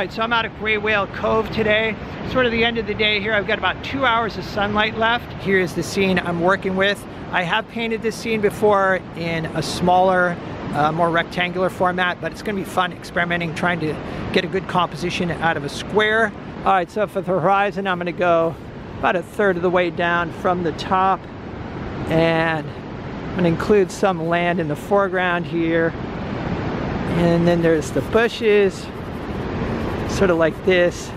right, so I'm out of Gray Whale Cove today. Sort of the end of the day here. I've got about two hours of sunlight left. Here is the scene I'm working with. I have painted this scene before in a smaller, uh, more rectangular format, but it's gonna be fun experimenting, trying to get a good composition out of a square. All right, so for the horizon, I'm gonna go about a third of the way down from the top and I'm gonna include some land in the foreground here. And then there's the bushes, sort of like this.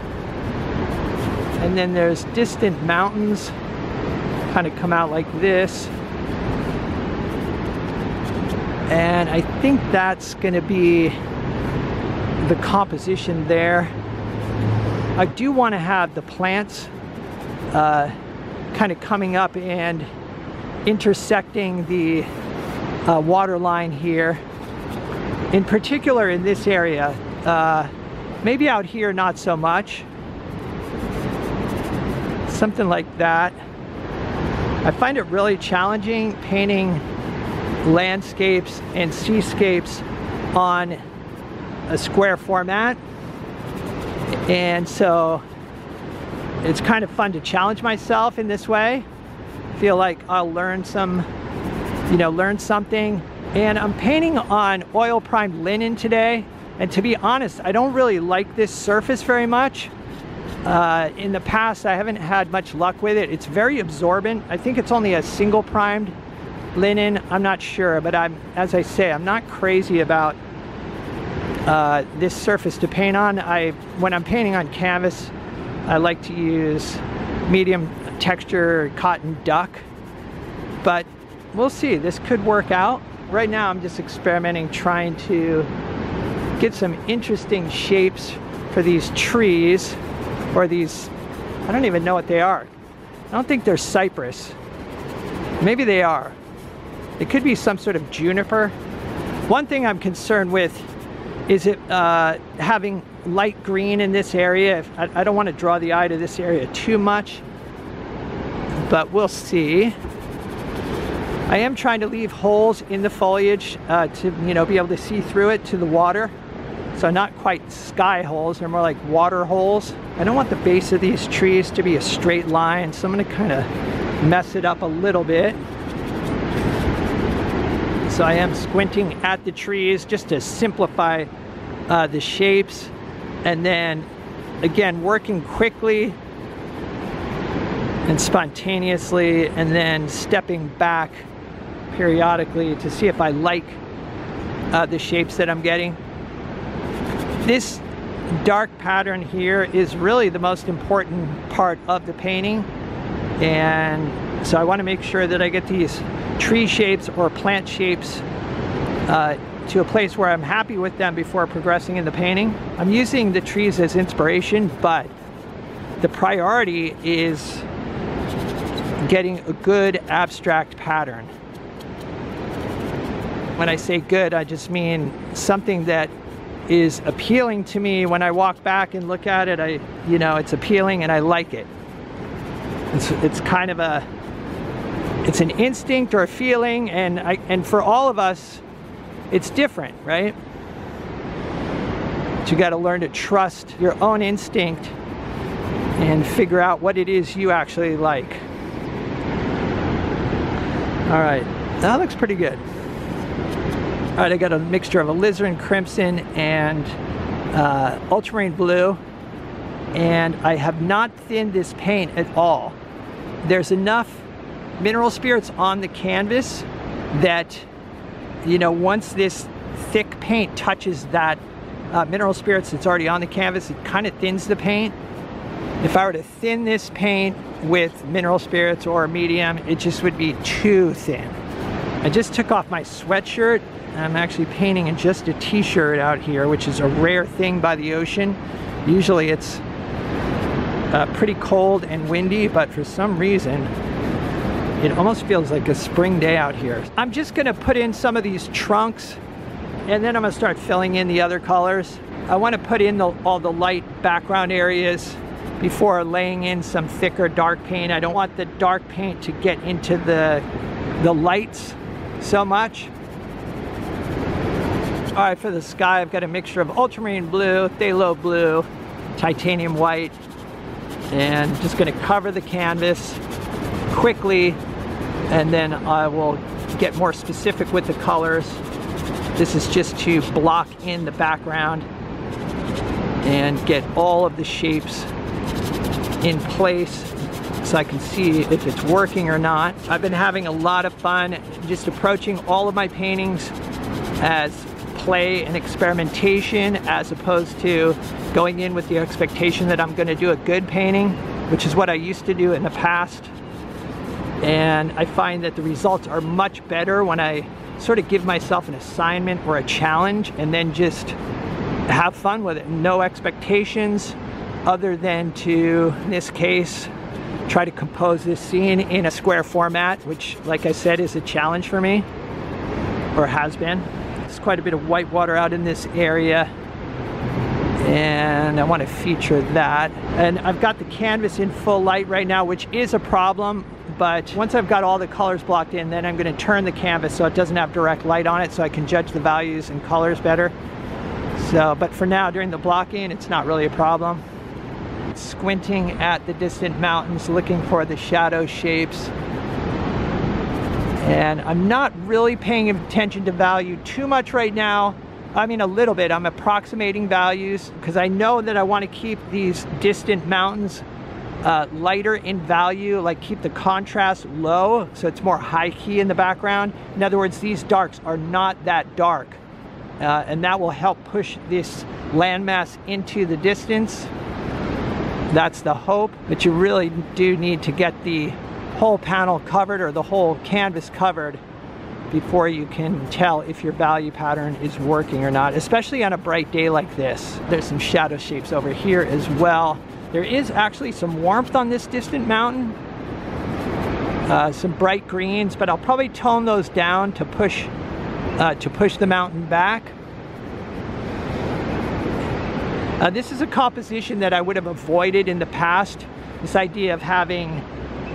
And then there's distant mountains, kind of come out like this. And I think that's gonna be the composition there. I do want to have the plants uh, kind of coming up and intersecting the uh, water line here. In particular in this area, uh, maybe out here not so much. Something like that. I find it really challenging painting landscapes and seascapes on a square format. And so it's kind of fun to challenge myself in this way. Feel like I'll learn some, you know, learn something. And I'm painting on oil primed linen today. And to be honest, I don't really like this surface very much. Uh, in the past, I haven't had much luck with it. It's very absorbent. I think it's only a single primed linen. I'm not sure, but I'm, as I say, I'm not crazy about uh, this surface to paint on. I, when I'm painting on canvas, I like to use medium texture cotton duck, but we'll see. This could work out. Right now, I'm just experimenting, trying to get some interesting shapes for these trees or these, I don't even know what they are. I don't think they're cypress. Maybe they are. It could be some sort of juniper. One thing I'm concerned with is it uh, having light green in this area? I, I don't want to draw the eye to this area too much, but we'll see. I am trying to leave holes in the foliage uh, to you know be able to see through it to the water. So not quite sky holes, they're more like water holes. I don't want the base of these trees to be a straight line, so I'm gonna kind of mess it up a little bit. So I am squinting at the trees just to simplify uh, the shapes and then again working quickly and spontaneously and then stepping back periodically to see if I like uh, the shapes that I'm getting. This dark pattern here is really the most important part of the painting and so I want to make sure that I get these tree shapes or plant shapes uh, to a place where I'm happy with them before progressing in the painting. I'm using the trees as inspiration, but the priority is getting a good abstract pattern. When I say good, I just mean something that is appealing to me when I walk back and look at it. I, you know, it's appealing and I like it. It's, it's kind of a it's an instinct or a feeling and I, and for all of us it's different right but you got to learn to trust your own instinct and figure out what it is you actually like all right that looks pretty good all right I got a mixture of alizarin crimson and uh, ultramarine blue and I have not thinned this paint at all there's enough mineral spirits on the canvas that, you know, once this thick paint touches that uh, mineral spirits that's already on the canvas, it kind of thins the paint. If I were to thin this paint with mineral spirits or a medium, it just would be too thin. I just took off my sweatshirt. I'm actually painting in just a t-shirt out here, which is a rare thing by the ocean. Usually it's uh, pretty cold and windy, but for some reason, it almost feels like a spring day out here. I'm just gonna put in some of these trunks and then I'm gonna start filling in the other colors. I wanna put in the, all the light background areas before laying in some thicker dark paint. I don't want the dark paint to get into the, the lights so much. All right, for the sky, I've got a mixture of ultramarine blue, phthalo blue, titanium white, and just gonna cover the canvas quickly, and then I will get more specific with the colors. This is just to block in the background and get all of the shapes in place so I can see if it's working or not. I've been having a lot of fun just approaching all of my paintings as play and experimentation as opposed to going in with the expectation that I'm going to do a good painting, which is what I used to do in the past. And I find that the results are much better when I sort of give myself an assignment or a challenge and then just have fun with it. No expectations other than to, in this case, try to compose this scene in a square format, which, like I said, is a challenge for me, or has been. There's quite a bit of white water out in this area, and I want to feature that. And I've got the canvas in full light right now, which is a problem, but once I've got all the colors blocked in, then I'm going to turn the canvas so it doesn't have direct light on it so I can judge the values and colors better. So, but for now, during the blocking, it's not really a problem. Squinting at the distant mountains, looking for the shadow shapes. And I'm not really paying attention to value too much right now. I mean, a little bit. I'm approximating values because I know that I want to keep these distant mountains uh, lighter in value, like keep the contrast low so it's more high key in the background. In other words, these darks are not that dark. Uh, and that will help push this landmass into the distance. That's the hope, but you really do need to get the whole panel covered or the whole canvas covered before you can tell if your value pattern is working or not, especially on a bright day like this. There's some shadow shapes over here as well. There is actually some warmth on this distant mountain, uh, some bright greens, but I'll probably tone those down to push uh, to push the mountain back. Uh, this is a composition that I would have avoided in the past. This idea of having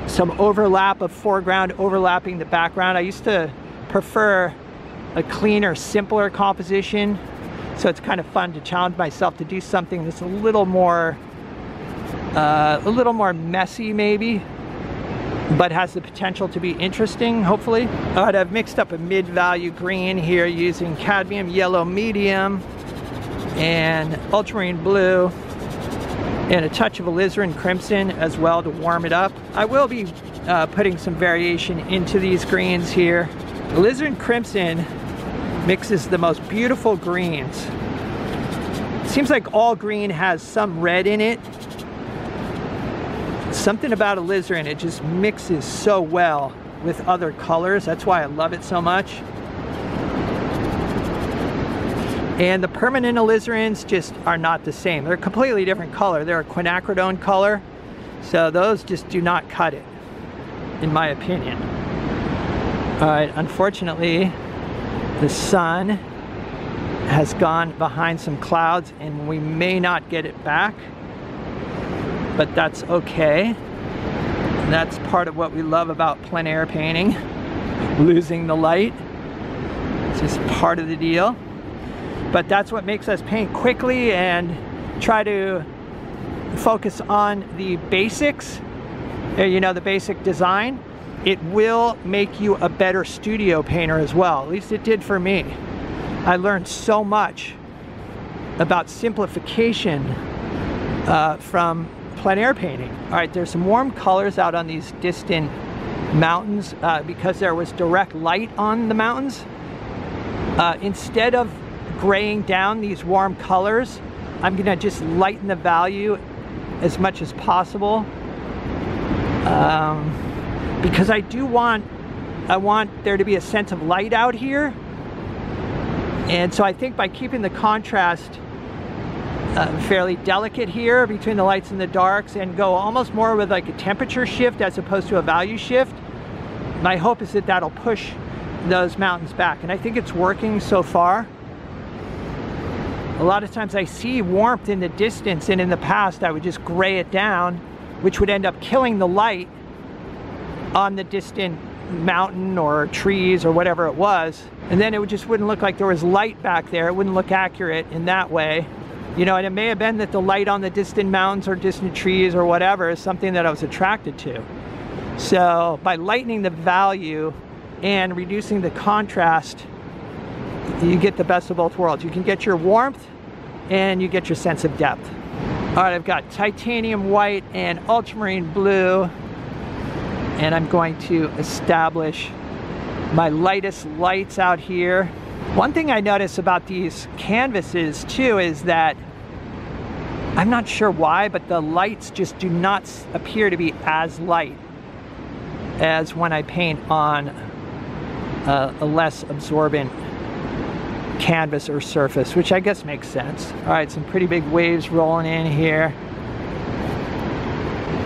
some overlap of foreground overlapping the background. I used to prefer a cleaner, simpler composition. So it's kind of fun to challenge myself to do something that's a little more, uh, a little more messy maybe, but has the potential to be interesting, hopefully. All right, I've mixed up a mid-value green here using cadmium yellow medium and ultramarine blue and a touch of alizarin crimson as well to warm it up. I will be uh, putting some variation into these greens here. Alizarin crimson mixes the most beautiful greens. seems like all green has some red in it something about alizarin, it just mixes so well with other colors. That's why I love it so much. And the permanent alizarins just are not the same. They're a completely different color. They're a quinacridone color. So those just do not cut it, in my opinion. All right, unfortunately, the sun has gone behind some clouds and we may not get it back but that's okay. That's part of what we love about plein air painting, losing the light. It's just part of the deal. But that's what makes us paint quickly and try to focus on the basics, uh, you know, the basic design. It will make you a better studio painter as well. At least it did for me. I learned so much about simplification uh, from plein air painting. All right, there's some warm colors out on these distant mountains uh, because there was direct light on the mountains. Uh, instead of graying down these warm colors, I'm gonna just lighten the value as much as possible. Um, because I do want, I want there to be a sense of light out here. And so I think by keeping the contrast uh, fairly delicate here between the lights and the darks and go almost more with like a temperature shift as opposed to a value shift. My hope is that that'll push those mountains back and I think it's working so far. A lot of times I see warmth in the distance and in the past I would just gray it down which would end up killing the light on the distant mountain or trees or whatever it was. And then it would just wouldn't look like there was light back there. It wouldn't look accurate in that way. You know, and it may have been that the light on the distant mountains or distant trees or whatever is something that I was attracted to. So by lightening the value and reducing the contrast, you get the best of both worlds. You can get your warmth and you get your sense of depth. All right, I've got titanium white and ultramarine blue and I'm going to establish my lightest lights out here. One thing I notice about these canvases too is that I'm not sure why, but the lights just do not appear to be as light as when I paint on a, a less absorbent canvas or surface, which I guess makes sense. All right, some pretty big waves rolling in here.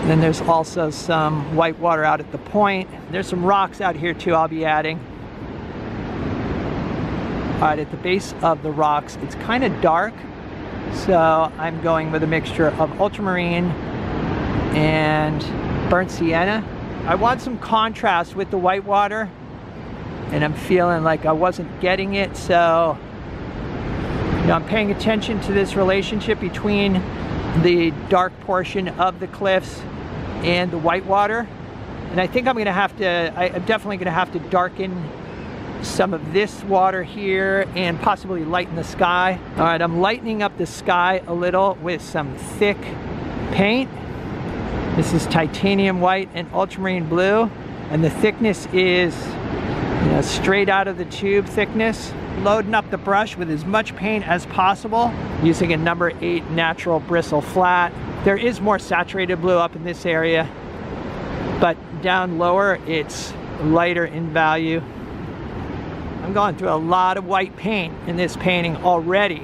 Then there's also some white water out at the point. There's some rocks out here too I'll be adding. All right, at the base of the rocks, it's kind of dark. So I'm going with a mixture of ultramarine and burnt sienna. I want some contrast with the white water and I'm feeling like I wasn't getting it. So I'm uh, paying attention to this relationship between the dark portion of the cliffs and the whitewater. And I think I'm gonna have to, I, I'm definitely gonna have to darken some of this water here and possibly lighten the sky. All right, I'm lightening up the sky a little with some thick paint. This is titanium white and ultramarine blue. And the thickness is you know, straight out of the tube thickness. Loading up the brush with as much paint as possible using a number eight natural bristle flat. There is more saturated blue up in this area, but down lower, it's lighter in value. I'm going through a lot of white paint in this painting already.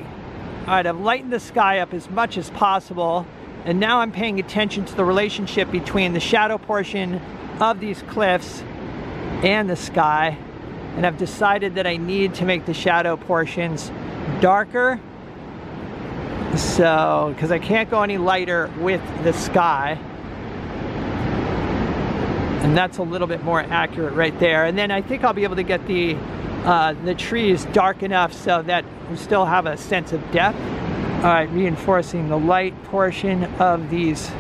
All right, I've lightened the sky up as much as possible, and now I'm paying attention to the relationship between the shadow portion of these cliffs and the sky. And I've decided that I need to make the shadow portions darker so, because I can't go any lighter with the sky. And that's a little bit more accurate right there. And then I think I'll be able to get the, uh, the trees dark enough so that we still have a sense of depth. All right, reinforcing the light portion of these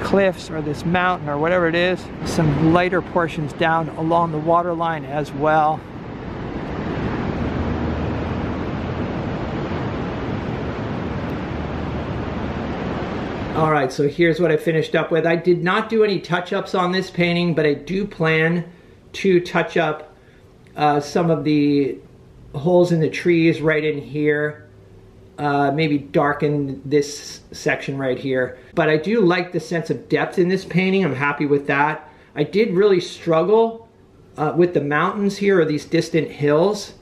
cliffs or this mountain or whatever it is. Some lighter portions down along the water line as well. All right, so here's what I finished up with. I did not do any touch-ups on this painting, but I do plan to touch up uh, some of the holes in the trees right in here. Uh, maybe darken this section right here. But I do like the sense of depth in this painting. I'm happy with that. I did really struggle uh, with the mountains here or these distant hills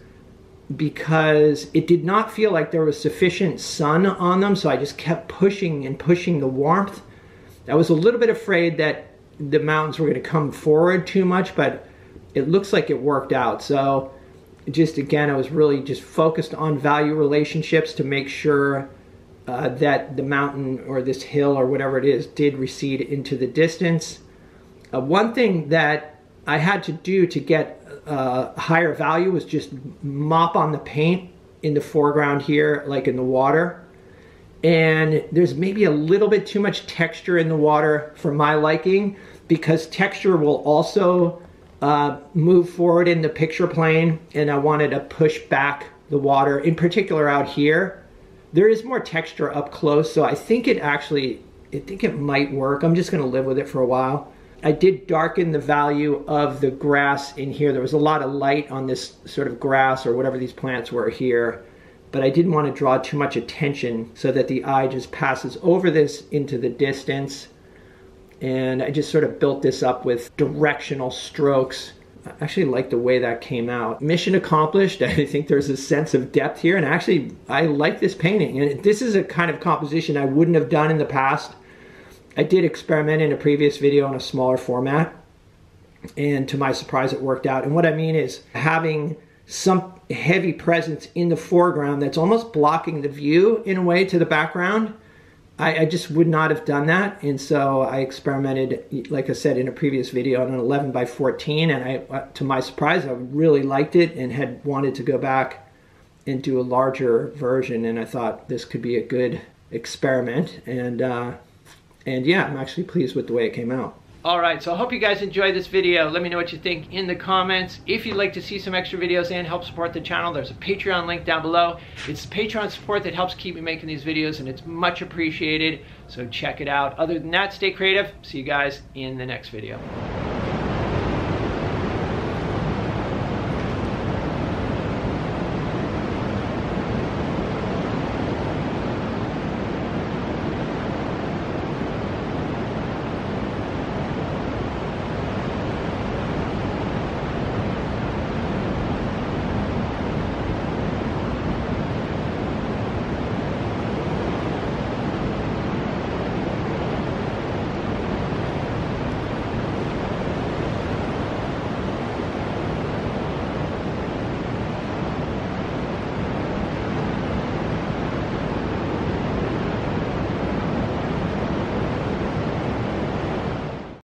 because it did not feel like there was sufficient sun on them, so I just kept pushing and pushing the warmth. I was a little bit afraid that the mountains were going to come forward too much, but it looks like it worked out. So just again, I was really just focused on value relationships to make sure uh, that the mountain or this hill or whatever it is did recede into the distance. Uh, one thing that I had to do to get uh, higher value was just mop on the paint in the foreground here, like in the water. And there's maybe a little bit too much texture in the water for my liking because texture will also uh, move forward in the picture plane and I wanted to push back the water, in particular out here. There is more texture up close, so I think it actually, I think it might work. I'm just gonna live with it for a while. I did darken the value of the grass in here. There was a lot of light on this sort of grass or whatever these plants were here, but I didn't want to draw too much attention so that the eye just passes over this into the distance. And I just sort of built this up with directional strokes. I actually like the way that came out. Mission accomplished. I think there's a sense of depth here. And actually, I like this painting. And this is a kind of composition I wouldn't have done in the past. I did experiment in a previous video on a smaller format and to my surprise it worked out. And what I mean is having some heavy presence in the foreground that's almost blocking the view in a way to the background I, I, just would not have done that. And so I experimented, like I said in a previous video, on an 11 by 14. And I, uh, to my surprise, I really liked it and had wanted to go back and do a larger version. And I thought this could be a good experiment. And, uh, and yeah, I'm actually pleased with the way it came out. All right, so I hope you guys enjoyed this video. Let me know what you think in the comments. If you'd like to see some extra videos and help support the channel, there's a Patreon link down below. It's Patreon support that helps keep me making these videos and it's much appreciated. So check it out. Other than that, stay creative. See you guys in the next video.